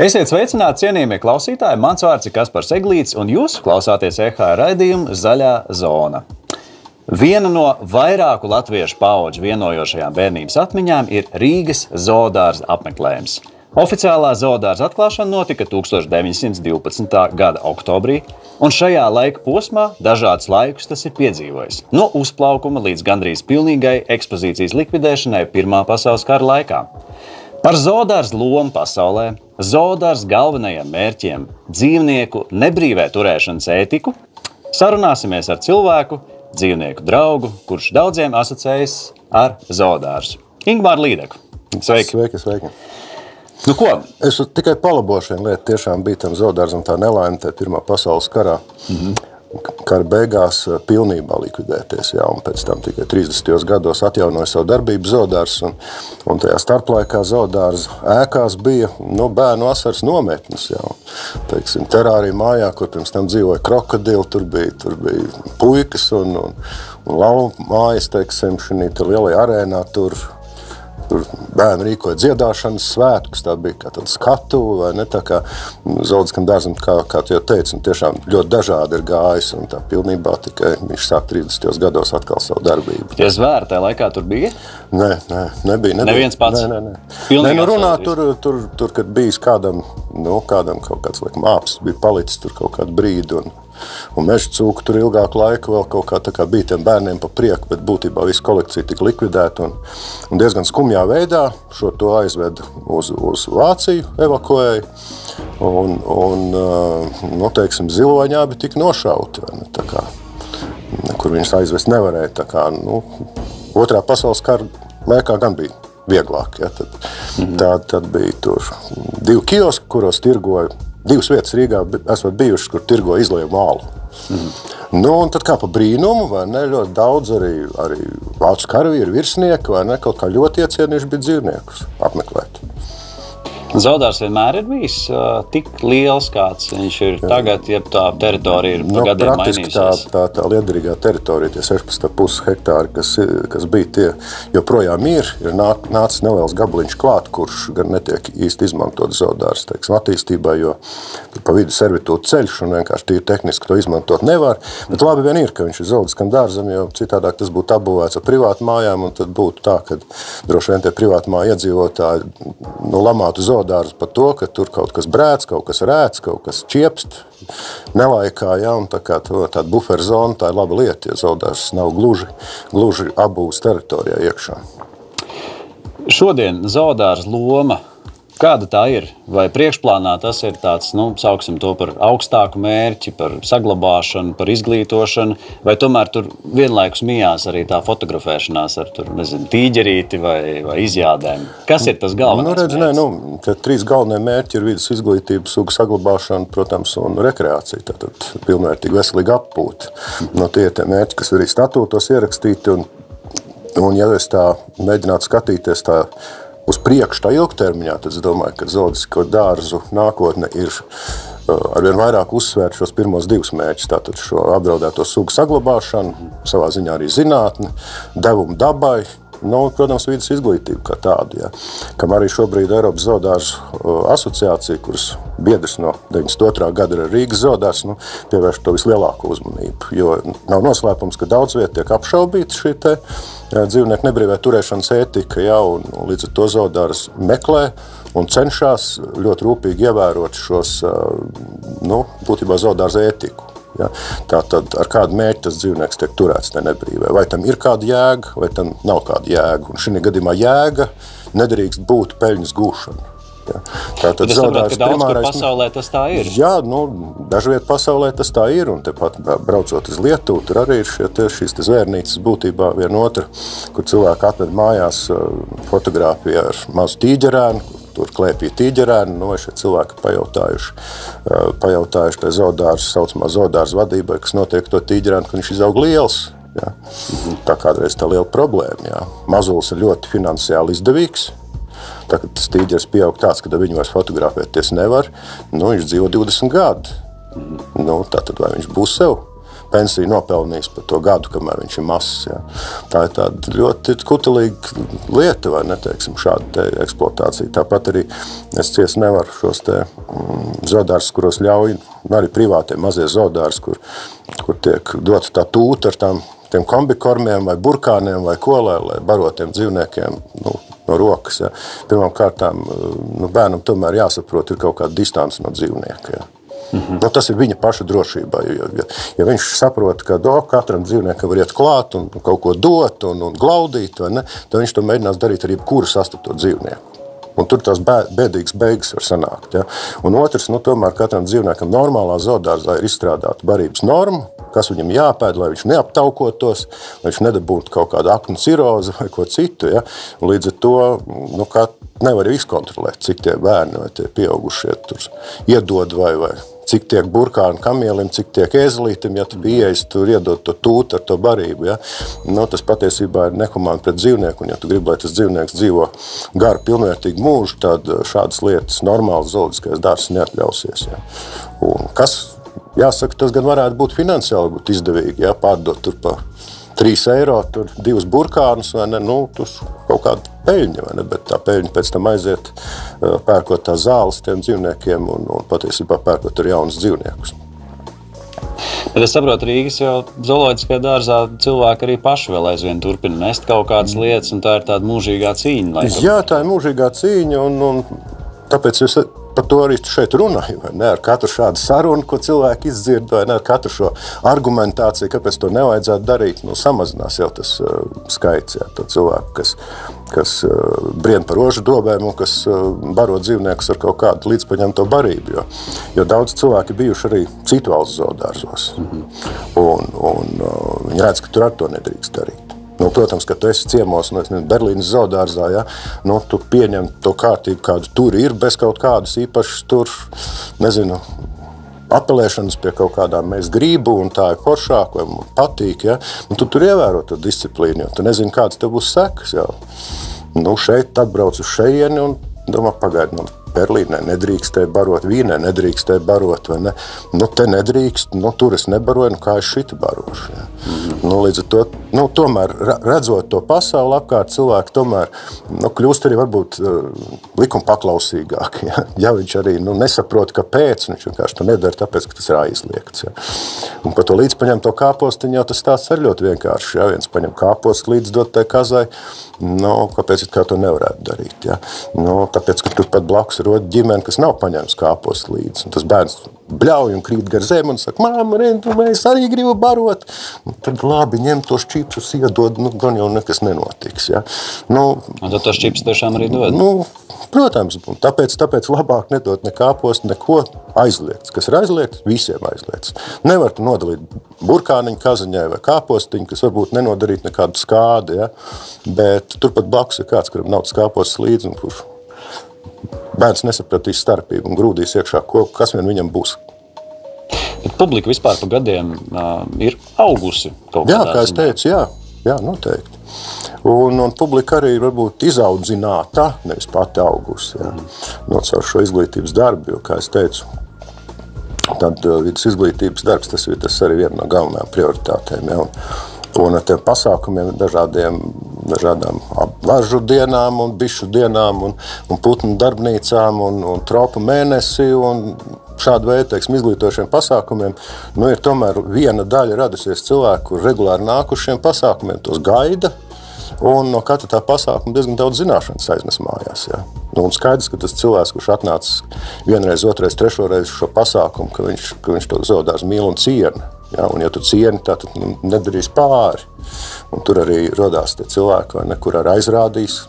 Esiet sveicināti, cienījamie klausītāji! Mans vārds ir Kaspars Eglīts, un jūs klausāties EHR raidījumu Zaļā zona. Viena no vairāku latviešu pauģu vienojošajām bērnības atmiņām ir Rīgas zoodārza apmeklējums. Oficiālā zoodārza atklāšana notika 1912. gada oktobrī, un šajā laika posmā dažādus laikus tas ir piedzīvojis. No uzplaukuma līdz gandrīz pilnīgai ekspozīcijas likvidēšanai Pirmā pasaules kara laikā. Par zoodārza lomu pasaulē, zoodārza galvenajiem mērķiem, dzīvnieku nebrīvē turēšanas ētiku, sarunāsimies ar cilvēku, dzīvnieku draugu, kurš daudziem asociējas ar zoodārzu. Ingūru Līdeku. Sveiki! sveiki, sveiki. Nu, ko? es tikai palabošu vienu lietu. Tiešām bija tam zoodārzam tā nelaime, Pirmā pasaules karā. Mm -hmm kara beigās eh, pilnībā likvidēties. Jā, pēc tam tikai 30. gados atjaunoja savu darbību zoodārs. Un, un tajā starplaikā zoodārza ēkās bija nu, bērnu asaras nometnes. Jā, teiksim, terārija mājā, kur pirms tam dzīvoja krokodili, tur bija, tur bija puikas un, un, un lauva mājas, teiksim, šī lielajā arēnā. Tur, Tur bērni rīkoja dziedāšanas svētkus, tā bija kā tāda skatuve, vai ne? Tā kā zoologiskam dārzam, kā, kā tu jau teici, un tiešām ļoti dažādi ir gājis, un tā pilnībā tikai viņš sāk 30. gados atkal savu darbību. Tie zvēri tajā laikā tur bija? Nē, nē nebija. nebija. Neviens pats? Nē, nē, nē. nē nu runā, tur, tur, tur, kad bijis kādam, nu, kādam kaut kāds, laikam, āps bija palicis tur kaut kādu brīdi, un Un meža cūka tur ilgāku laiku vēl kaut kā, kā bija tiem bērniem pa prieku, bet būtībā visa kolekcija tika likvidēta. Un, un diezgan skumjā veidā šo to aizveda uz, uz Vāciju, evakuēja. Un, un nu, teiksim, ziloņā bija tik nošauti, ne, kā, kur viņus aizvest nevarēja. Kā, nu, otrā pasaules kara laikā gan bija vieglāk. Ja, tad, mm -hmm. tā, tad bija tur divi kioski, kuros tirgoja divas vietas Rīgā esat bijušas, kur tirgo izlieku mālu. Mm. Nu, un tad kā pa brīnumu, vai ne, ļoti daudz arī, arī vācu karavīru virsnieku, vai ne, kaut kā ļoti iecienījuši bija dzīvniekus apmeklēt. Zaudārs vienmēr ir bijis uh, tik liels, kāds viņš ir Jā. tagad, ja tā teritorija ir nu, mainījusies. Tā, tā, tā liederīgā teritorija, tie 16,5 hektāri, kas, kas bija tie, joprojām ir, ir nā, nācis neliels gabaliņš klāt, kurš gan netiek īsti izmantot zaudārs, teiksim, attīstībā, jo pa vidu servitūta ceļš un vienkārši tīri tehniski to izmantot nevar. Bet labi vien ir, ka viņš ir zaudiskam dārzam, jo citādāk tas būtu apbūvēts ar privātu mājām, un tad būtu tā, ka droši vien tie privātu māju iedzīvotāji nu, lamātu zaudu zoodārzu par to, ka tur kaut kas brēc, kaut kas rēc, kaut kas čiepst nelaikā. Ja, tā kā to, tāda buferu zona, tā ir laba lieta, ja zoodārzs nav gluži, gluži abūs teritorijā iekšā. Šodien zoodārza loma Kāda tā ir? Vai priekšplānā tas ir tāds, nu, sauksim to par augstāku mērķi, par saglabāšanu, par izglītošanu, vai tomēr tur vienlaikus mijās arī tā fotografēšanās ar tur, nezinu, tīģerīti vai, vai izjādēm? Kas ir tas galvenais? Nu, redz, nē, nu, trīs galvenie mērķi ir vidas izglītība, sugu saglabāšana, protams, un rekreācija. Tātad pilnvērtīgi veselīga apgūta. No tie ir tie mērķi, kas ir arī statūtos ierakstīti. Un, un ja es tā mēģinātu skatīties tā uz priekšu, tā ilgtermiņā, tad es domāju, ka zooloģisko dārzu nākotne ir uh, arvien vairāk uzsvērt šos pirmos divus mērķus. Tātad šo apdraudēto sugu saglabāšanu, savā ziņā arī zinātni, devumu dabai, Nu, protams, vidas izglītība kā tāda. Ja. Kam arī šobrīd Eiropas uh, asociācija, kuras biedrs no 92. gada ir Rīgas zoodārs, nu, pievērš to vislielāko uzmanību. Jo nav noslēpums, ka daudz vietā tiek apšaubīta šī te, ja, dzīvnieku nebrīvē turēšanas ētika, ja, un, un līdz ar to zoodārs meklē un cenšas ļoti rūpīgi ievērot šos uh, nu, būtībā zoodārza ētiku. Ja? Tā tad ar kādu mērķi tas dzīvnieks tiek turēts ne nebrīvē. Vai tam ir kāda jēga, vai tam nav kāda jēga. Un šī gadījumā jēga nedrīkst būt peļņas gūšana. Ja. Tā tad zaudējums primārais. Pasaulē tas tā ir. Jā, nu, dažviet pasaulē tas tā ir. Un tepat braucot uz Lietuvu, tur arī ir šie, te, šīs zvērnīcas būtībā viena otra, kur cilvēki atved mājās fotografiju ar mazu tīģerēnu, tur klēpīja tīģerēni. Nu, šie cilvēki pajautājuši, pajautājuši tai zodārs, saucamā zodārs vadībai, kas notiek to tīģerēni, ka viņš izaug liels. Ja? Tā kādreiz tā liela problēma. Ja? Mazulis ir ļoti finansiāli izdevīgs. Tā, tas tīģeris pieaug tāds, ka viņu vairs fotografēties nevar. Nu, viņš dzīvo 20 gadus. Nu, tā tad vai viņš būs sev? Pensiju nopelnījis par to gadu, kamēr viņš ir mazs. Ja. Tā ir tāda ļoti kutelīga lieta, vai ne teiksim, šāda eksploatācija. Tāpat arī es cieši nevaru šos te, mm, zodārus, kuros ļauj arī privātie mazie zodāri, kur, kur tiek dota tā tūta ar tām tiem kombikormiem vai burkāniem vai ko, lai, lai barotiem dzīvniekiem nu, no rokas. Ja. Pirmkārt, nu, bērnam tomēr jāsaprot, ir kaut kāda distance no dzīvnieka. Ja. Mm -hmm. nu, tas ir viņa paša drošība. Ja, ja, ja viņš saprot, ka do, katram dzīvniekam var iet klāt un kaut ko dot un, un glaudīt, ne, tad viņš to mēģinās darīt ar jebkuru sastapto dzīvnieku. Un tur tās bēdīgas beigas var sanākt. Ja? Un otrs, nu, tomēr katram dzīvniekam normālā zoodārzā ir izstrādāta barības norma, kas viņam jāpēd, lai viņš neaptaukotos, lai viņš nedabūtu kaut kādu aknu cirozi vai ko citu. Ja? Un līdz ar to nu, nevar izkontrolēt, cik tie bērni vai tie pieaugušie tur iedod vai, vai cik tiek burkāni kamielim, cik tiek ezelītam, ja tu ieejas, tur iedod to tūtu ar to barību. Ja? Nu, tas patiesībā ir nehumāni pret dzīvnieku, un ja tu gribi, lai tas dzīvnieks dzīvo garu, pilnvērtīgu mūžu, tad uh, šādas lietas normāls zoologiskais dārzs neatļausies. Ja? Un kas, jāsaka, tas gan varētu būt finansiāli būt izdevīgi, ja? pārdot tur pa 3 eiro, tur divus burkānus, vai ne? Nu, tur kaut kāda peļņa, vai ne? Bet tā peļņa pēc tam aiziet pērkot tās zāles tiem dzīvniekiem un, un patiesībā pērkot arī jaunus dzīvniekus. Bet es saprotu, Rīgas jau zooloģiskajā dārzā cilvēki arī paši vēl aizvien turpina nest kaut kādas lietas, un tā ir tāda mūžīgā cīņa. Laikam. Jā, tā ir mūžīgā cīņa, un, un tāpēc es par to arī šeit runāju. Ar katru šādu sarunu, ko cilvēki izdzird, vai ne, ar katru šo argumentāciju, kāpēc to nevajadzētu darīt, nu, samazinās jau tas uh, skaits jā, cilvēku, kas, kas uh, brien par rožu dobēm un kas uh, baro dzīvniekus ar kaut kādu līdzpaņemto barību. Jo, jo daudz cilvēki bijuši arī citu valstu zoodārzos. Mm -hmm. un, un, uh, viņi redz, ka tur ar to nedrīkst darīt. Nu, protams, ka tu esi ciemos, nu, nezinu, Berlīnas zoodārzā, ja, nu, tu pieņem to kārtību, kāda tur ir, bez kaut kādas īpašas tur, nezinu, apelēšanas pie kaut kādām mēs gribu, un tā ir foršāk, vai man patīk. Ja? Un tu tur ievēro to disciplīnu, jo tu nezini, kādas tev būs sekas. Ja? Nu, šeit atbrauc uz šejieni un domā, pagaidi, nu, Berlīnē nedrīkstēja barot, Vīnē nedrīkstēja barot, ne? Nu, te nedrīkst, nu, tur es nebaroju, nu, kā es šiti barošu. Ja? Mm -hmm. nu, līdz ar to, nu, tomēr redzot to pasauli apkārt, cilvēki tomēr nu, kļūst arī varbūt uh, likuma paklausīgāki. Ja? ja viņš arī nu, nesaprot, kāpēc, viņš vienkārši to nedara, tāpēc, ka tas ir aizliegts. Ja? Un par to līdzpaņemto kāpostiņu jau tas stāsts ir ļoti vienkārši. Ja viens paņem kāpostu līdz dot tai kazai, nu, kāpēc kā to nevarētu darīt? Ja? Nu, tāpēc, ka turpat blakus ir otra ģimene, kas nav paņēmusi kāpos līdzi. Un tas bērns bļauj un krīt gar zemi un saka, māma, Rentu, mēs arī gribam barot. Un tad labi, ņem tos čipsus, iedod, nu, gan jau nekas nenotiks. Ja? Nu, un tad tos čipsus tiešām arī dod? Nu, protams, tāpēc, tāpēc labāk nedot ne kāpos, neko aizliegts. Kas ir aizliegts, visiem aizliegts. Nevar nodalīt burkāniņu kazaņai vai kāpostiņu, kas varbūt nenodarīt nekādu skādi, ja? bet turpat blakus ir kāds, kuram nav skāpos līdzi un kurš bērns nesapratīs starpību un grūdīs iekšā, ko, kas vien viņam būs. Bet publika vispār pa gadiem uh, ir augusi. Jā, kā es teicu, jā, jā noteikti. Un, un publika arī ir izaudzināta, nevis pati augusi. Jā. No caur šo izglītības darbu, jo, kā es teicu, tad vidus izglītības darbs tas ir tas arī viena no galvenajām prioritātēm. Jā. Un, Un ar tiem pasākumiem, dažādiem, dažādām važu dienām, un bišu dienām, un, un putnu darbnīcām, un, un tropu mēnesi. Un šādu veidu teiksim, izglītošiem pasākumiem, nu, ir tomēr viena daļa radusies cilvēku, kur regulāri nāk uz šiem pasākumiem, tos gaida. Un no katra tā pasākuma diezgan daudz zināšanas aiznes mājās. Ja. Nu, skaidrs, ka tas cilvēks, kurš atnācis vienreiz, otrreiz, trešoreiz šo pasākumu, ka viņš, ka viņš to zoodārs mīl un ciena. Ja, un, ja tu cieni, tad nu, nedarīs pāri. Un tur arī radās tie cilvēki, ne, kur arī aizrādīs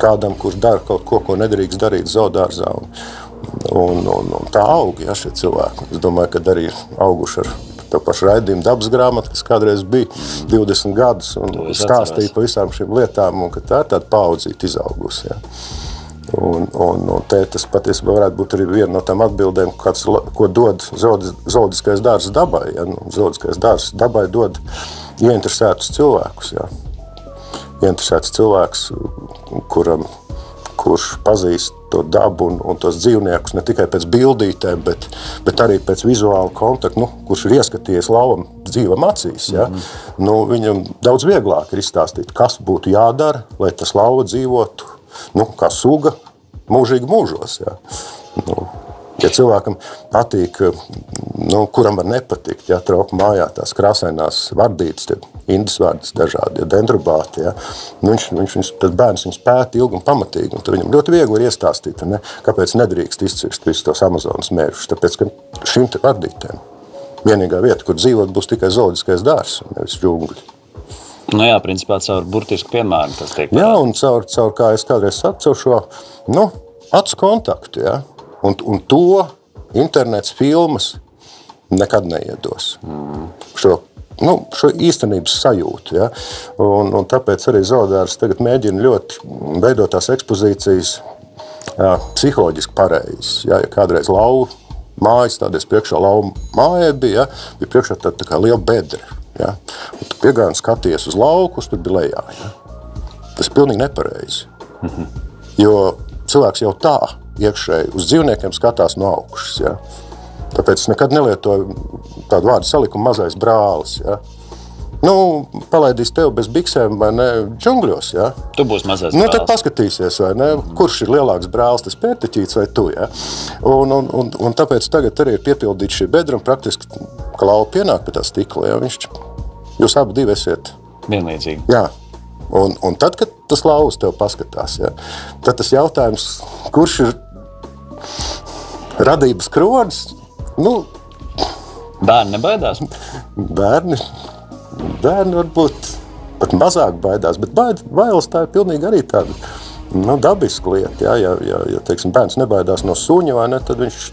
kādam, kurš dara kaut ko, ko nedrīkst darīt zoodārzā. Un, un, un, un tā aug ja, šie cilvēki. Es domāju, ka arī auguši ar to pašu raidījumu dabas grāmatu, kas kādreiz bija 20 gadus un stāstīja par visām šīm lietām, un ka tā ir tāda paudzīta izaugusi. Ja. Un, un, un te, tas patiesībā varētu būt arī viena no tām atbildēm, kāds, ko dod zooloģiskais dārzs dabai. Ja? Nu, zooloģiskais dārzs dabai dod ieinteresētus cilvēkus. Ja? Ieinteresēts cilvēks, kuram, kurš pazīst to dabu un, un tos dzīvniekus ne tikai pēc bildītēm, bet, bet arī pēc vizuāla kontakta, nu, kurš ir ieskatījies lauvam dzīvam acīs. Ja? Mm -hmm. nu, viņam daudz vieglāk ir izstāstīt, kas būtu jādara, lai tas lauva dzīvotu nu, kā suga mūžīgi mūžos. Ja? Nu, Ja cilvēkam patīk, nu, kuram var nepatikt, ja trauka mājā tās krāsainās vardītas, tie indus vārdas dažādi, ja dendrobāti, ja, nu, viņš, viņš, viņš, tas bērns viņus pēta ilgi un pamatīgi, un viņam ļoti viegli ir iestāstīt, ne, kāpēc nedrīkst izcirst visus tos Amazonas mēžus, tāpēc, ka šīm te vardītēm vienīgā vieta, kur dzīvot, būs tikai zooloģiskais dārs, nevis džungļi. Nu jā, principā caur burtisku piemēru tas tiek. Jā, un caur, caur kā es kādreiz saku, šo, nu, acu kontaktu, ja, Un, un to internets filmas nekad neiedos. Mm. Šo, nu, šo īstenības sajūtu. Ja? Un, un tāpēc arī Zodārs tagad mēģina ļoti veidot tās ekspozīcijas jā, psiholoģiski pareizi. Ja? ja kādreiz lauva mājas, tādies priekšā lauva mājai bija, ja? bija priekšā tā, tā kā liela bedra. Ja? Un tu piegāji un skaties uz lauku, tur bija lejā. Ja? Tas ir pilnīgi nepareizi. Mm -hmm. Jo cilvēks jau tā iekšēji uz dzīvniekiem skatās no augšas. Ja? Tāpēc es nekad nelietoju tādu vārdu salikumu mazais brālis. Ja? Nu, palaidīs tevi bez biksēm vai ne džungļos. Ja? Tu būsi mazais. Nu, tad paskatīsies, ne, kurš ir lielāks brālis, tas pērtiķīts vai tu. Ja? Un, un, un, un tāpēc tagad arī ir piepildīta šī bedra un praktiski klauva pienāk pie tā stikla. Ja? Viņš, jūs abi esat vienlīdzīgi. Jā. Un, un tad, kad tas lauvas tev paskatās, ja, tad tas jautājums, kurš ir radības kronis. Nu, bērni nebaidās. Bērni, bērni varbūt pat mazāk baidās, bet bailes tā ir pilnīgi arī tāda nu, dabiska lieta. Ja, ja, ja, ja teiksim, bērns nebaidās no suņa, ne, tad viņš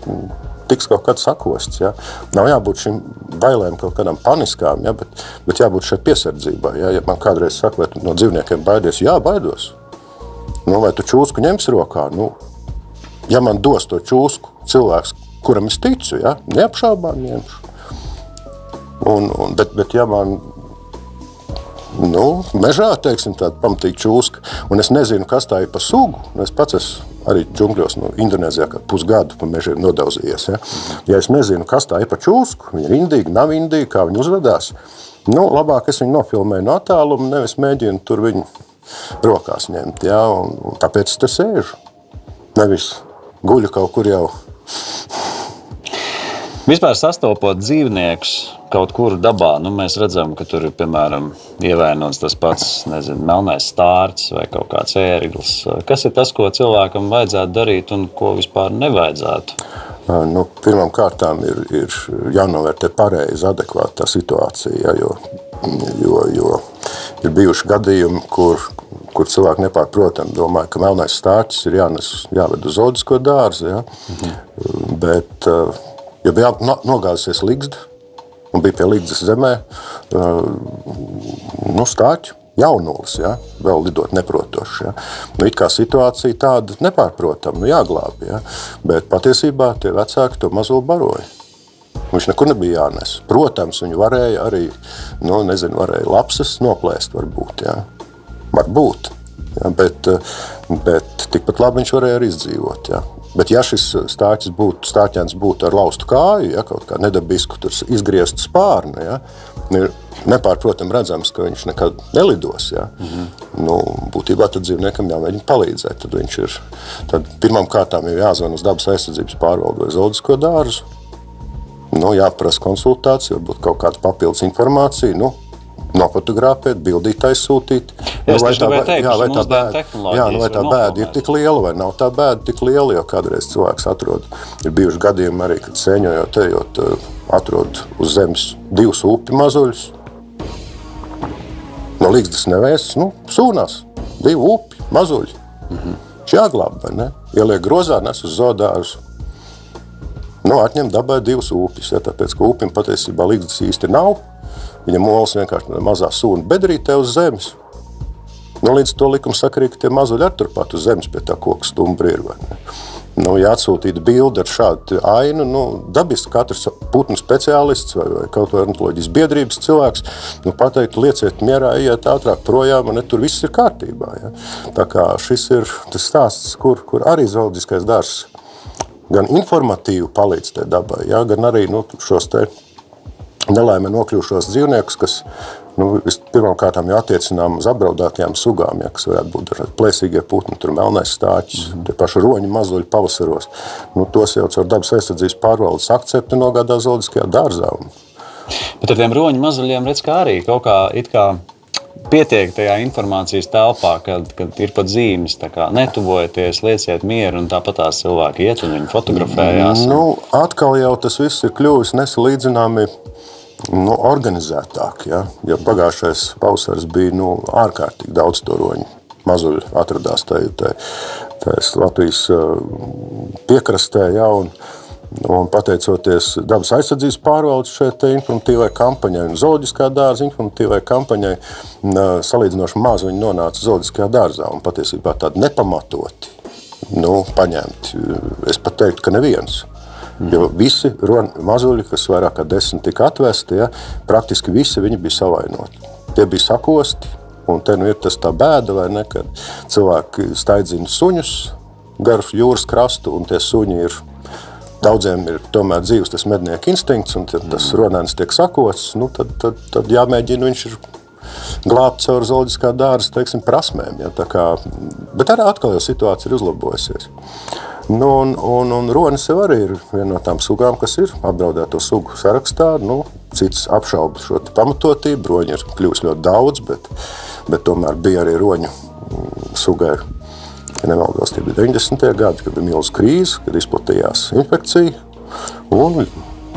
tiks kaut kad sakosts. Ja. Nav jābūt šīm bailēm kaut kādām paniskām, ja, bet, bet jābūt šai piesardzībai. Ja. ja man kādreiz saka, vai no dzīvniekiem baidies, jā, baidos. Nu, vai tu čūsku ņemsi rokā? Nu, ja man dos to čūsku cilvēks, kuram es ticu, ja, neapšaubām ņemšu. Un, un, bet, bet ja man nu, mežā teiksim, tāda pamatīga čūska, un es nezinu, kas tā ir pa sugu, es pats esmu arī džungļos, nu, Indonēzijā, kā pusgadu pa mežiem nodauzījies. Ja? ja es nezinu, kas tā ir pa čūsku, viņa ir indīga, nav indīga, kā viņa uzvedās, nu, labāk es viņu nofilmēju no attāluma, nevis mēģinu tur viņu rokās ņemt. Ja? Un, un tāpēc es te sēžu. Nevis guļu kaut kur jau. Vispār sastopot dzīvniekus kaut kur dabā, nu, mēs redzam, ka tur ir piemēram ievainots tas pats nezinu, melnais stārķis vai kaut kāds ērglis. Kas ir tas, ko cilvēkam vajadzētu darīt un ko vispār nevajadzētu? Nu, Pirmkārt, ir, ir jānovērtē pareizi, adekvāta situācija. Jo, jo, jo ir bijuši gadījumi, kur, kur cilvēki nepārprotami domāja, ka melnais stārķis ir jānes, jāved uz zoodisko dārzu. Ja? Mhm. Bet, ja bija nogāzusies ligzda un bija pie ligzdas zemē, nu, stārķi jaunulis, ja? vēl lidot neprotošs. Ja? Nu, it kā situācija tāda nepārprotama, nu, jāglābj. Ja? Bet patiesībā tie vecāki to mazo baroja. Viņš nekur nebija jānes. Protams, viņi varēja arī, nu, nezinu, varēja lapsas noplēst, varbūt. Ja? Varbūt. Ja? Bet, bet tikpat labi viņš varēja arī izdzīvot. Ja? Bet, ja šis stāsts būtu, stāķēns būtu ar laustu kāju, ja kaut kā nedabisku izgrieztu spārnu, ja, ir nepārprotami redzams, ka viņš nekad nelidos. Ja. Mm -hmm. nu, būtībā tad dzīvniekam jāmēģina palīdzēt. Tad viņš ir pirmām kārtām jāzvan uz dabas aizsardzības pārvaldu vai zoodisko dārzu nu, jāprasa konsultācija, varbūt kaut kāda papildus informācija. Nu, Nofotografēt, bildīt, aizsūtīt. Nu, vai tā, teikt, jā, vai tā bēda, jā, nu, vai tā bēda ir tik liela, vai nav tā bēda tik liela, jo kādreiz cilvēks atrod. Ir bijuši gadījumi arī, kad sēņojot, ejot, eh, atrod uz zemes divus upju mazuļus. No līdzdas nevēs, nu, sūnās, divi upju mazuļi. Mm -hmm. Jāglāb, vai ne? Ieliek grozā, nes uz zodāžu Nu, atņem dabai divas upes, ja, tāpēc, ka upim patiesībā līdzes īsti nav. Viņa molas vienkārši mazā sūna bedrītē uz zemes. Nu, līdz to likuma sakarīgi, ka tie mazuļi ar turpat uz zemes pie tā koka stumbri ir. Nu, ja atsūtītu bildi ar šādu ainu, nu, dabiski katrs putnu speciālists vai, vai kaut vai ornitoloģijas biedrības cilvēks nu, pateiktu, lieciet mierā, ejiet ātrāk projām, un tur viss ir kārtībā. Ja? Tā kā šis ir tas stāsts, kur, kur arī zooloģiskais dārzs gan informatīvi palīdz tai dabai, ja? gan arī nu, šos te nelaimē nokļuvušos dzīvniekus, kas nu, pirmkārt jau attiecinām uz apdraudētajām sugām, ja, kas varētu būt plēsīgie putni, tur melnais stāķis, mm tie paši roņi mazuļi pavasaros. Nu, tos jau caur dabas aizsardzības pārvaldes akceptu nogādā zooloģiskajā dārzā. Bet ar tiem roņu mazuļiem redz, kā arī kaut kā, kā pietiek tajā informācijas telpā, kad, kad ir pat zīmes, kā netuvojieties, lieciet mieru, un tāpat tās cilvēki iet un viņi fotografējās. Nu, atkal jau tas viss ir kļuvis nesalīdzināmi nu, organizētāk. Ja? ja pagājušais pavasaris bija nu, ārkārtīgi daudz toņu. Mazuļi atradās tajā Latvijas piekrastē. Ja, un, Un pateicoties dabas aizsardzības pārvaldes šeit informatīvai kampaņai un zooloģiskā dārza informatīvai kampaņai, salīdzinoši maz viņi nonāca zooloģiskajā dārzā un patiesībā tādi nepamatoti nu, paņemti. Es pat teiktu, ka neviens. Jo visi mazuļi, kas vairāk kā desmit tika atvesti, ja, praktiski visi viņi bija savainoti. Tie bija sakosti, un te nu ir tas tā bēda, vai ne, kad cilvēki staidzina suņus garu jūras krastu, un tie suņi ir Daudziem ir tomēr dzīves tas mednieku instinkts, un tad tas mm. ronēns tiek sakots. Nu, tad, tad, tad jāmēģina viņš ir glābt caur zooloģiskā dārza teiksim, prasmēm. Ja, kā, bet arī atkal jau situācija ir uzlabojusies. Nu, un, un, un ronis jau arī ir viena no tām sugām, kas ir apdraudēto sugu sarakstā. Nu, cits apšauba šo pamatotību. Roņi ir kļuvusi ļoti daudz, bet, bet tomēr bija arī roņu mm, sugai. Ja nemaldos, tie bija 90. gadi, kad bija milzīga krīze, kad izplatījās infekcija. Un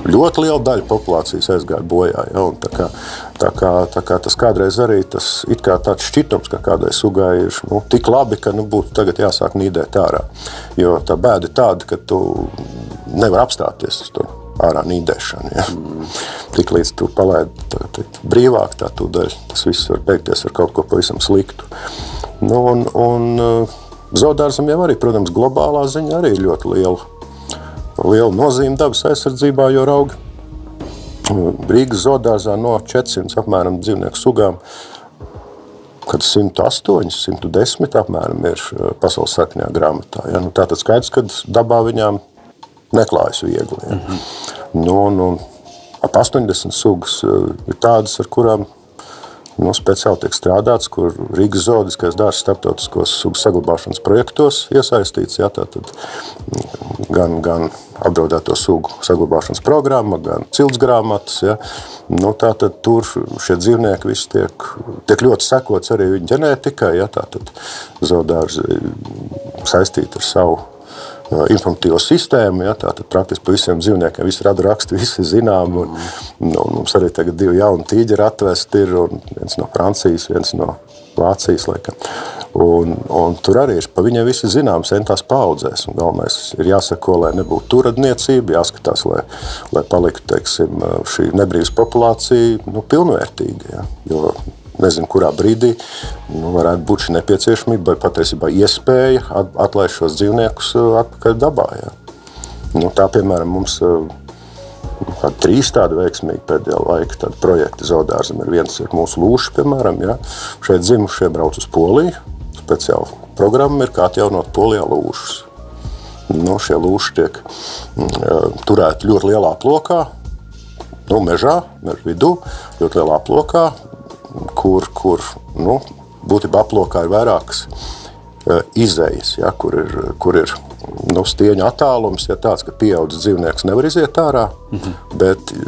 ļoti liela daļa populācijas aizgāja bojā. Ja, tā kā, tā kā, tā kā tas kādreiz arī tas kā tāds šķitums, ka kādai sugai ir nu, tik labi, ka nu, būtu tagad jāsāk nīdēt ārā. Jo tā bēda ir tāda, ka tu nevari apstāties uz to ārā nīdēšanu. Ja. Mm. Tik līdz tu palaidi tā, tā, brīvāk, tā tūdaļ tas viss var beigties ar kaut ko pavisam sliktu. Nu, un, un, uh, Zoodārzam jau arī, protams, globālā ziņa arī ir ļoti liela liela nozīme dabas aizsardzībā, jo raugi Rīgas zoodārzā no 400 apmēram dzīvnieku sugām, kad 108, 110 apmēram ir eh, pasaules sarkanajā grāmatā. Ja? Nu, Tātad skaidrs, ka dabā viņām neklājas viegli. Ja? Mm -hmm. nu, nu, ap 80 sugas eh, ir tādas, ar kurām nu, speciāli tiek strādāts, kur Rīgas zoodiskais dārsts starptautiskos sugu saglabāšanas projektos iesaistīts. Ja, tātad gan, gan apdraudēto sugu saglabāšanas programma, gan cilts grāmatas. Ja. Nu, tātad tur šie dzīvnieki visi tiek, tiek ļoti sekots arī viņa ģenētikai. Ja, tātad zoodārzi saistīti ar savu informatīvo sistēmu. Ja, tātad praktiski par visiem dzīvniekiem visi rada raksti, visi zinām. Un, un, un mums arī tagad divi jauni tīģeri atvesti ir, viens no Francijas, viens no Vācijas. Laikam. Un, un tur arī ir pa viņiem visi zināms, centās paudzēs. Un galvenais ir jāsako, lai nebūtu turadniecība, jāskatās, lai, lai paliktu teiksim, šī nebrīvas populācija nu, pilnvērtīga. Ja. Jo nezinu, kurā brīdī nu, varētu būt šī nepieciešamība vai patiesībā iespēja atlaist šos dzīvniekus uh, atpakaļ dabā. Ja. Nu, tā, piemēram, mums kādi trīs tādi veiksmīgi pēdējā laika projekti zoodārzam ir. Viens ir mūsu lūši, piemēram, ja. šeit dzimušie brauc uz Poliju. Speciāla programma ir, kā atjaunot Polijā lūšus. Nu, šie lūši tiek mm, turēti ļoti lielā plokā, nu, mežā, meža vidū, ļoti lielā plokā, kur, kur nu, būtībā aplokā ir vairākas uh, izējas, ja, kur ir, kur ir nu, stieņa attālums, ja tāds, ka pieaudzis dzīvnieks nevar iziet ārā, mm -hmm. bet e,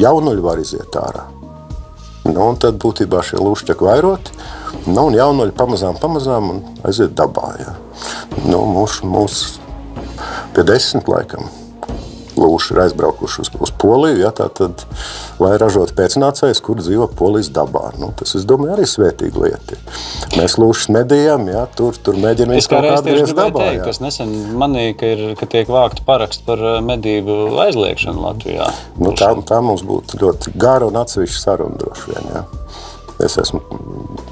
jaunuļi var iziet ārā. Nu, un tad būtībā šie lūši tiek vairoti, nu, un jaunuļi pamazām, pamazām aiziet dabā. Ja. Nu, mūs, mūs pie desmit laikam lūši ir aizbraukuši uz, uz Poliju, ja, tad, lai ražotu pēcnācējus, kur dzīvo Polijas dabā. Nu, tas, es domāju, arī svētīga lieta. Mēs lūšus medījām, ja, tur, tur mēģinām izkaut kādu griezt dabā. Teikt, es nesen manīju, ka, ir, ka tiek vākta paraksts par eh, medību aizliekšanu Latvijā. Nu, tā, tā mums būtu ļoti gara un atsevišķa saruna droši vien. Ja. Es esmu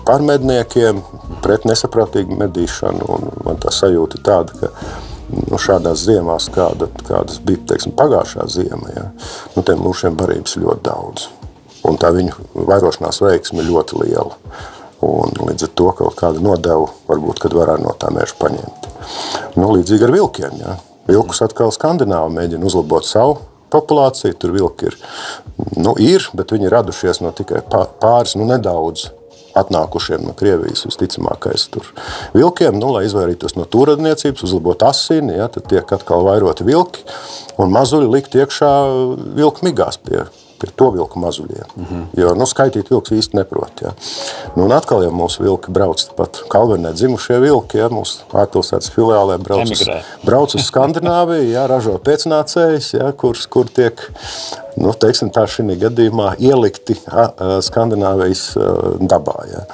par medniekiem, pret nesaprātīgu medīšanu, un man tā sajūta ir tāda, ka nu, šādās ziemās, kāda, kādas bija teiksim, pagājušā ziema, ja, nu, tiem mūžiem barības ļoti daudz. Un tā viņu vairošanās veiksme ļoti liela. Un līdz ar to kaut kādu nodevu varbūt, kad varētu no tā meža paņemt. Nu, līdzīgi ar vilkiem. Ja. Vilkus atkal Skandināvi mēģina uzlabot savu populāciju. Tur vilki ir, nu, ir bet viņi ir radušies no tikai pāris, nu, nedaudz atnākušiem no Krievijas visticamākais tur. Vilkiem, nu, lai izvairītos no tūradniecības, uzlabot asini, ja, tad tiek atkal vairoti vilki un mazuļi likt iekšā vilku migās pie pie to vilku mazuļiem. Mm -hmm. Jo nu, skaitīt vilks īsti neprot. Ja. Nu, un atkal jau mūsu vilki brauc pat Kalvenē dzimušie vilki. Ja, mūsu ārpilsētas filiālē brauc uz, brauc uz Skandināviju, ja, ražo pēcnācējs, ja, kur, kur tiek nu, teiksim, tā šī gadījumā ielikti Skandināvijas dabā. Ja.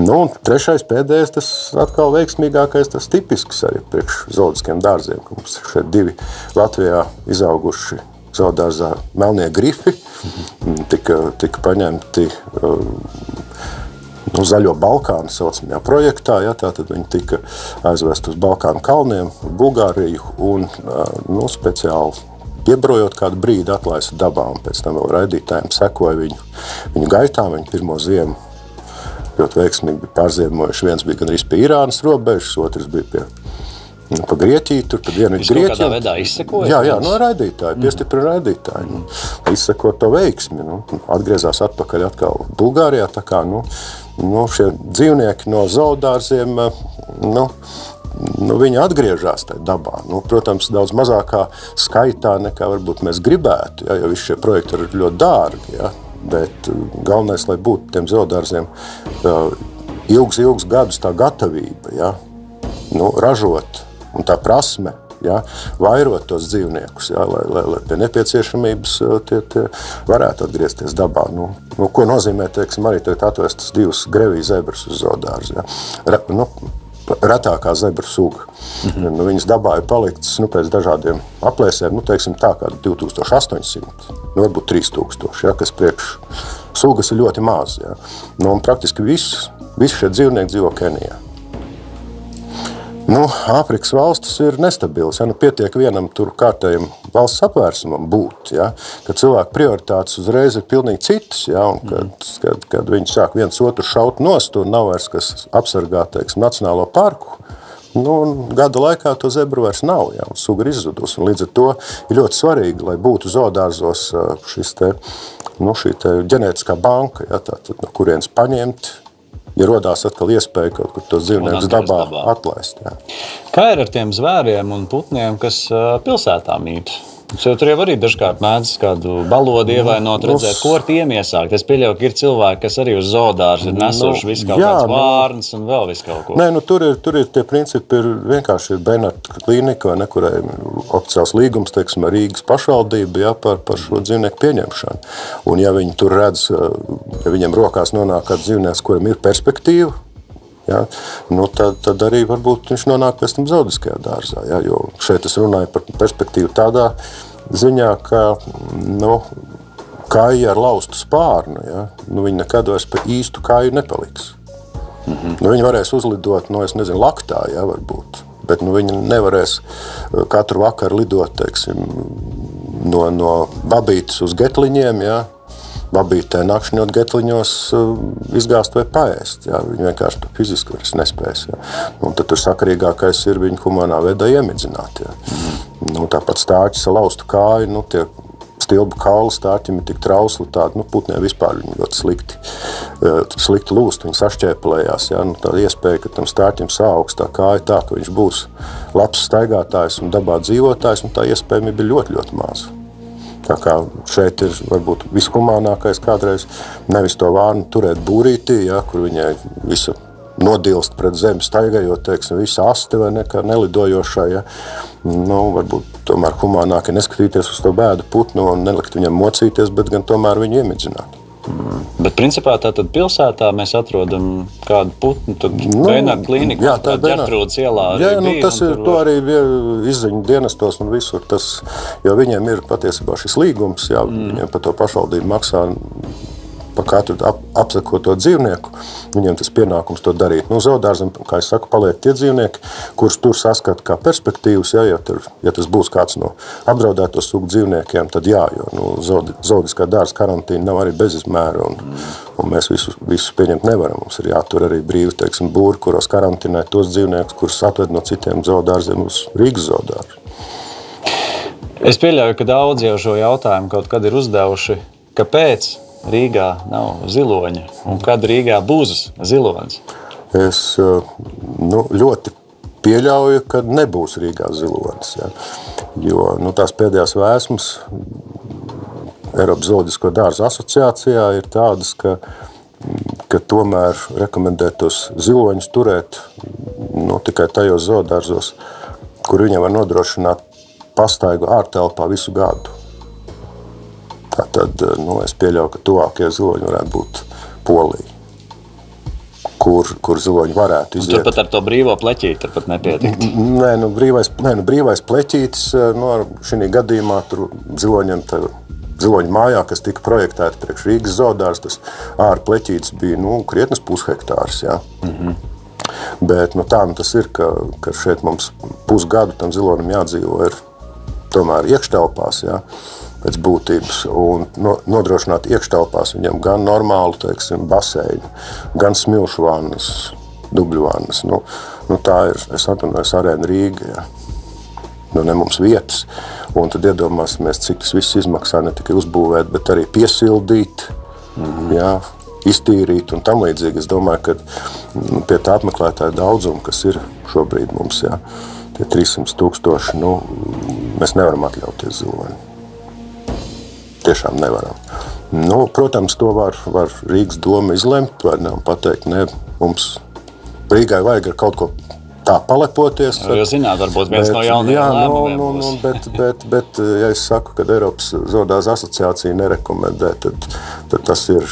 Nu, trešais, pēdējais, tas atkal veiksmīgākais, tas tipisks arī priekš zoologiskiem dārziem, ka mums šeit divi Latvijā izauguši zoodārzā melnie grifi, mhm. tika, tika paņemti nu, zaļo Balkānu saucamajā projektā. Ja, tad viņi tika aizvest uz Balkānu kalniem, Bulgāriju un nu, speciāli iebrojot kādu brīdi atlaista dabā, un pēc tam vēl raidītājiem sekoja viņu, viņu gaitām, viņu pirmo ziemu. Ļoti veiksmīgi bija pārziemojuši. Viens bija gandrīz pie Irānas robežas, otrs bija pie pa Grieķiju, tur pa dienu ir Grieķija. Kādā veidā izsekoja? Jā, jā, no raidītāja, piestiprina raidītāji. Mm. Nu, izseko to veiksmi. Nu, atgriezās atpakaļ atkal Bulgārijā. Tā kā, nu, nu, šie dzīvnieki no zoodārziem, nu, nu, viņi atgriežas tajā dabā. Nu, protams, daudz mazākā skaitā nekā varbūt mēs gribētu, ja, jo visi šie projekti ir ļoti dārgi. Ja, bet galvenais, lai būtu tiem zoodārziem ilgs, ilgs gadus tā gatavība ja, nu, ražot un tā prasme. Ja, vairot tos dzīvniekus, ja, lai, lai, lai pie nepieciešamības uh, tie, tie varētu atgriezties dabā. Nu, nu, ko nozīmē teiksim, arī atvestas divas grevijas zebras uz zoodārzu? Ja. Re, nu, retākā zebra suga. Mm -hmm. nu, viņas dabā ir paliktas nu, pēc dažādiem aplēsēm, nu, teiksim, tā kā 2800, nu, varbūt 3000, ja, kas priekš sugas ir ļoti maz. Ja. Nu, praktiski visi, visi šie dzīvnieki dzīvo Kenijā. Nu, Āfrikas valstis ir nestabilas. Ja? Nu, pietiek vienam tur kārtējam valsts apvērsumam būt, ja? kad cilvēku prioritātes uzreiz ir pilnīgi citas. Ja? Un kad, kad, kad viņi sāk viens otru šaut nost un nav vairs kas apsargā teiksim, nacionālo parku, Nu, gada laikā to zebru vairs nav. Ja, suga ir izzudusi. Līdz ar to ir ļoti svarīgi, lai būtu zoodārzos šis te, nu, šī te ģenētiskā banka, ja, tātad, no kurienes paņemt ja radās atkal iespēja kaut kur tos dzīvniekus dabā, dabā atlaist. Jā. Kā ir ar tiem zvēriem un putniem, kas pilsētā mīt? Jo tur jau arī dažkārt mēdz kādu balodu nu, ievainot, redzēt, ko ar tiem iesākt. Es pieļauju, ka ir cilvēki, kas arī uz zoodārzu ir nu, nesuši nu, visu kaut kādas nu, vārnas un vēl visu kaut ko. Nē, nu, tur, ir, tur ir tie principi, ir vienkārši ir Bernarda klīnika, ne, kurai oficiāls līgums, teiksim, ar Rīgas pašvaldību jā, par, par šo dzīvnieku pieņemšanu. Un ja viņi tur redz, ja viņiem rokās nonāk kāds dzīvnieks, kuram ir perspektīva, Ja? Nu, tad, tad arī varbūt viņš nonāk pēc tam zaudēskajā dārzā. Ja? Jo šeit es runāju par perspektīvu tādā ziņā, ka nu, kāja ar laustu spārnu, ja? nu, viņi nekad vairs pa īstu kāju nepaliks. Mm -hmm. nu, viņi varēs uzlidot, nu, nezinu, laktā, ja, varbūt. Bet nu, viņi nevarēs uh, katru vakaru lidot teiksim, no, no babītes uz getliņiem. Ja, babītē nakšņot getliņos uh, izgāzt vai paēst. Jā. Viņi vienkārši to fiziski vairs nespēs. Jā. Un tad tur sakarīgākais ir viņu humanā veidā iemidzināt. Jā. Nu, tāpat stāķis laustu kāju, nu, tie stilbu kaulu stārķim ir tik trausli, tādi nu, putniem vispār ļoti slikti, uh, slikti lūst, viņi sašķēpelējās. Ja? Nu, tā iespēja, ka tam stārķim sāaugs tā kāja tā, ka viņš būs labs staigātājs un dabā dzīvotājs, un tā iespējamība ir ļoti, ļoti maza. Tā kā šeit ir varbūt vishumānākais kādreiz nevis to vārnu turēt būrītī, ja, kur viņai visu nodilst pret zemi, staigājot, teiksim, visa aste vai nekā nelidojošā. Ja. Nu, varbūt tomēr humānāk ir neskatīties uz to bēdu putnu un nelikt viņam mocīties, bet gan tomēr viņu iemidzināt. Bet, principā, tātad pilsētā mēs atrodam kādu putnu, tad nu, Bēnāra klīnika, jā, tā ir Ģertrūdas ielā. Jā, nu, bija, tas ir, to arī izziņu dienestos un visur, tas, jo viņiem ir patiesībā šis līgums, jā, mm. viņiem par to pašvaldību maksā pa katru ap, apsakoto dzīvnieku, viņiem tas pienākums to darīt. Nu, Zoodārzam, kā es saku, paliek tie dzīvnieki, kurus tur saskata kā perspektīvas. Ja, ja, tur, ja tas būs kāds no apdraudēto sugu dzīvniekiem, tad jā, jo nu, zoodiskā dārza karantīna nav arī bezizmēra. Un, un mēs visus, visus pieņemt nevaram. Mums ir jātur arī brīvi teiksim, būri, kuros karantīnē tos dzīvniekus, kurus atved no citiem zoodārziem uz Rīgas zoodārzu. Es pieļauju, ka daudzi jau šo jautājumu kaut kad ir uzdevuši, kāpēc Rīgā nav ziloņa un kad Rīgā būs zilonis. Es eh, nu, ļoti pieļauju, ka nebūs Rīgā zilonis. Ja. Jo nu, tās pēdējās vēsmas Eiropas Zoologisko dārzu asociācijā ir tādas, ka, ka tomēr rekomendētos ziloņus turēt nu, tikai tajos zoodārzos, kur viņiem var nodrošināt pastaigu ārtelpā visu gadu. Tad nu, es pieļauju, ka tuvākie ziloņi varētu būt Polija. Kur, kur ziloņi varētu iziet. Turpat ar to brīvo pleķīti pat nepietikt. Nē, nu, brīvais, nē, nu, brīvais pleķītis nu, šī gadījumā tur ziloņiem tur ziloņu mājā, kas tika projektēta priekš Rīgas zoodārs, tas ārpleķītis bija nu, krietnes pushektārs. Ja? Mm -hmm. Bet nu, tā nu, tas ir, ka, ka šeit mums pusgadu tam zilonim jādzīvo ir tomēr iekštelpās. Ja, pēc būtības, un no, nodrošināt iekštelpās viņam gan normālu teiksim, baseinu, gan smilšu vannas, dubļu vannas. Nu, nu, tā ir, es atvainojos, arēna Rīga. Ja. Nu, ne mums vietas. Un tad iedomāsimies, cik tas viss izmaksā ne tikai uzbūvēt, bet arī piesildīt. Mm -hmm. jā, iztīrīt un tam līdzīgi. Es domāju, ka nu, pie tā apmeklētāja daudzuma, kas ir šobrīd mums, jā, tie 300 tūkstoši, nu, mēs nevaram atļauties ziloni. Tiešām nevaram. Nu, protams, to var, var Rīgas doma izlemt, un pateikt, ne, mums Rīgai vajag ar kaut ko tā palepoties. Nu, jūs zināt, varbūt viens bet, no jaunajiem jā, nu, lēmumiem. Nu, nu, bet, bet, bet, ja es saku, ka Eiropas zoodāza asociācija nerekomendē, tad, tad tas, ir,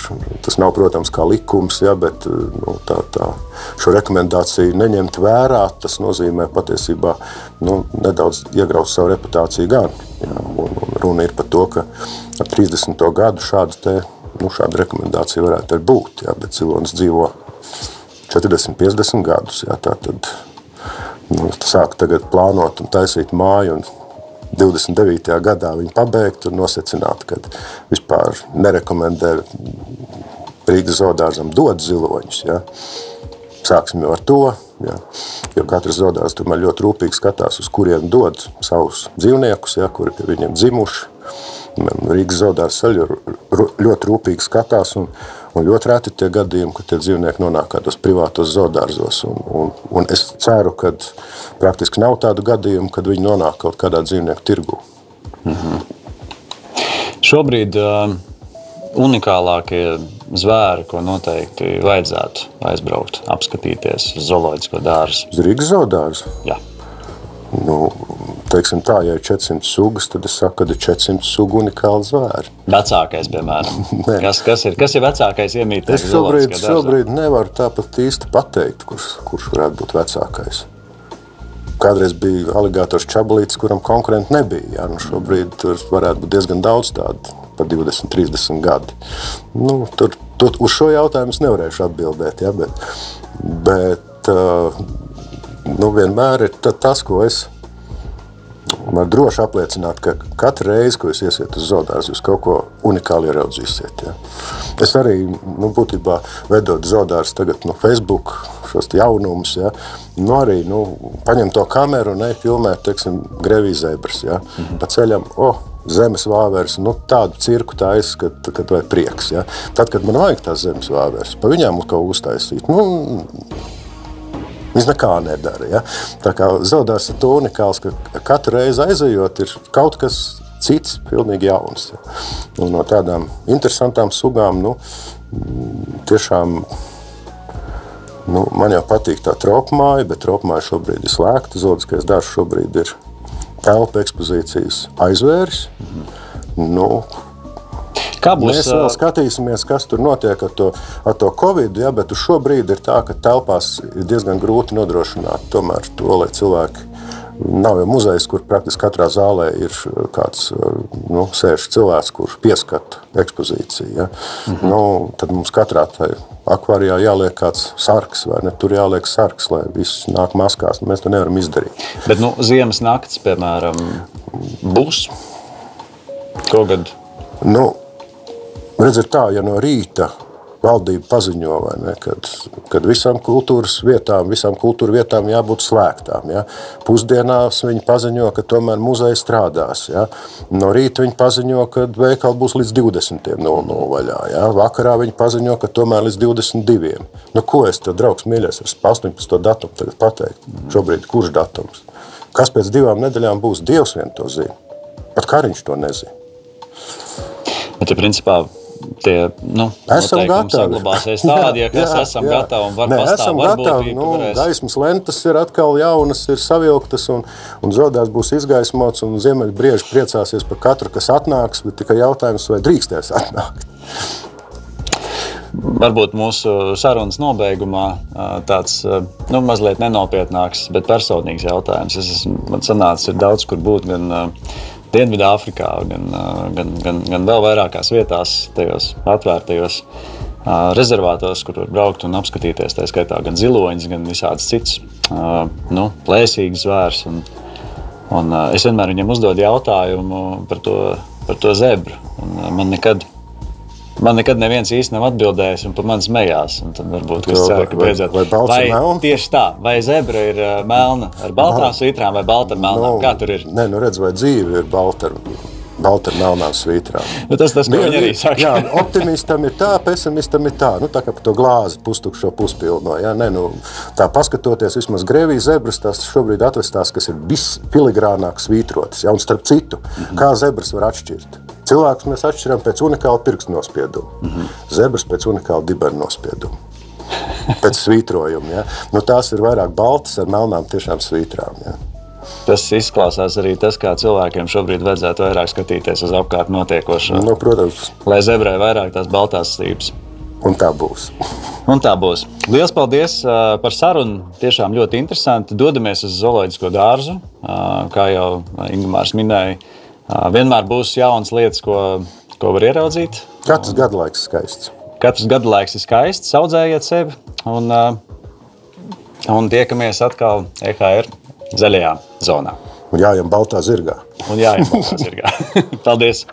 tas nav, protams, kā likums, ja, bet nu, tā, tā, šo rekomendāciju neņemt vērā, tas nozīmē patiesībā nu, nedaudz iegraut savu reputāciju gan. Ja, un, un runa ir par to, ka ar 30. gadu šāda, te, nu, šāda rekomendācija varētu būt, ja, bet cilvēks dzīvo 40, 50 gadus. Ja, tā tad nu, sāk tagad plānot un taisīt māju. Un 29. gadā viņi pabeigtu un nosacinātu, ka vispār nerekomendē Rīgas zoodārzam dot ziloņus. Ja. Sāksim jau ar to, ja. jo katrs zoodārs tomēr ļoti rūpīgi skatās, uz kuriem dod savus dzīvniekus, ja, kuri pie viņiem dzimuši. Rīgas zoodārs ļoti rūpīgi skatās un, Un ļoti reti tie gadījumi, kad tie dzīvnieki nonāk kādos privātos zoodārzos. Un, un, un es ceru, ka praktiski nav tādu gadījumu, kad viņi nonāk kaut kādā dzīvnieku tirgu. Mm -hmm. Šobrīd uh, unikālākie zvēri, ko noteikti vajadzētu aizbraukt, apskatīties uz zooloģisko dārzu. Uz Rīgas zoodārzu? Jā. Nu, teiksim tā, ja ir 400 sugas, tad es saku, ka ir 400 sugu unikāli zvēri. Vecākais, piemēram. kas, kas, ir, kas ir vecākais iemītnieks? Es šobrīd, šobrīd nevaru tāpat īsti pateikt, kurš, kurš varētu būt vecākais. Kādreiz bija aligātors čablītis, kuram konkurenti nebija. Jā, nu šobrīd tur varētu būt diezgan daudz tādu, pa 20, 30 gadi. Nu, tur, tur, uz šo jautājumu es nevarēšu atbildēt, jā, bet, bet uh, nu, vienmēr ir tas, ko es var droši apliecināt, ka katru reizi, kad jūs iesiet uz zoodārzu, jūs kaut ko unikāli ieraudzīsiet. Ja. Es arī, nu, būtībā, vedot zoodārzu tagad no Facebook, šos jaunumus, ja, nu, arī, nu, paņem to kameru un filmēt, teiksim, grevīzēbras, ja, mm -hmm. pa ceļam, oh, zemes vāveres, nu, tādu cirku taisa, kad, kad vai prieks. Ja. Tad, kad man vajag tās zemes vāveres, pa viņām kaut ko uztaisīt, nu, Viņš nekā nedara. Ja? Tā kā zaudās ir to unikāls, ka katru reizi aizejot, ir kaut kas cits, pilnīgi jauns. Ja? Un no tādām interesantām sugām, nu, tiešām. Nu, man jau patīk tā tropu māja, bet tropu māja šobrīd ir slēgta. Zodiskais dārsts šobrīd ir telpa ekspozīcijas aizvērs. Mm -hmm. nu, Kā būs? Mēs vēl skatīsimies, kas tur notiek ar to, ar to covid, ja, bet šobrīd ir tā, ka telpās ir diezgan grūti nodrošināt tomēr to, lai cilvēki Nav jau muzejs, kur praktiski katrā zālē ir kāds nu, cilvēks, kurš pieskata ekspozīciju. Ja? Mm -hmm. nu, tad mums katrā akvārijā jāliek kāds sarks, vai ne? Tur jāliek sarks, lai viss nāk maskās. Mēs to nevaram izdarīt. Bet nu, ziemas naktis, piemēram, būs šogad? Nu, redziet, tā, ja no rīta valdība paziņo, ne, kad, kad visām kultūras vietām, visām kultūra vietām jābūt slēgtām. Ja. Pusdienās viņi paziņo, ka tomēr muzeja strādās. Ja. No rīta viņi paziņo, ka veikali būs līdz 20.00 vaļā. Ja. Vakarā viņi paziņo, ka tomēr līdz 22. Nu, ko es tev, draugs, mīļais, ar 18. datumu tagad pateikt? Šobrīd kurš datums? Kas pēc divām nedēļām būs? Dievs vien to zina. Pat Kariņš to nezina. Bet, ja principā, tie nu, esam gatavi. Saglabāsies tādi, ja kas jā, esam jā. gatavi un var Nē, esam gatavi. Nu, varēs... Gaismas lentas ir atkal jaunas, ir savilktas un, un zodās būs izgaismots un ziemeļbrieži priecāsies par katru, kas atnāks, bet tikai jautājums, vai drīkstēs atnākt. Varbūt mūsu sarunas nobeigumā tāds nu, mazliet nenopietnāks, bet personīgs jautājums. Es esmu, man sanācis, ir daudz, kur būt gan uh, Dienvidāfrikā, gan, gan, gan, gan vēl vairākās vietās, tajos atvērtajos rezervātos, kur var braukt un apskatīties. Tā skaitā gan ziloņus, gan visādas citas nu, plēsīgas zvērs. Un, un es vienmēr viņam uzdodu jautājumu par to, par to zebru. Un man nekad Man nekad neviens īsti nav atbildējis, un par mani smējās. Tad varbūt tas ir ka beidzot. Vai, vai, vai tieši tā, vai zebra ir melna ar baltām svītrām vai balta ar melnām? Nu, Kā tur ir? Nē, nu redz, vai dzīve ir balta balta ar melnām svītrām. Nu, tas tas, viņi arī saka. jā, optimistam ir tā, pesimistam ir tā. Nu, tā kā par to glāzi pustukšo puspilno. Jā, ne, nu, tā paskatoties, vismaz grēvijas zebras, tās šobrīd atvestās, kas ir visfiligrānāk svītrotas. Jā, un starp citu, mm -hmm. kā zebras var atšķirt? Cilvēkus mēs atšķiram pēc unikāla pirkstu nospieduma, mm -hmm. zebras pēc unikāla dibena nospieduma. Pēc svītrojuma. Ja? Nu, tās ir vairāk baltas ar melnām tiešām svītrām. Ja? Tas izklausās arī tas, kā cilvēkiem šobrīd vajadzētu vairāk skatīties uz apkārt notiekošo. Nu, protams. Lai zebrai vairāk tās baltās stīpes. Un tā būs. Un tā būs. Lielas paldies uh, par sarunu. Tiešām ļoti interesanti. Dodamies uz zooloģisko dārzu. Uh, kā jau Ingūns minēja, Vienmēr būs jaunas lietas, ko, ko var ieraudzīt. Katrs gada laiks skaists. Katrs gada laiks ir skaists, audzējiet sevi un, un tiekamies atkal EHR zaļajā zonā. Un jājām baltā zirgā. Un jājām baltā zirgā. Paldies!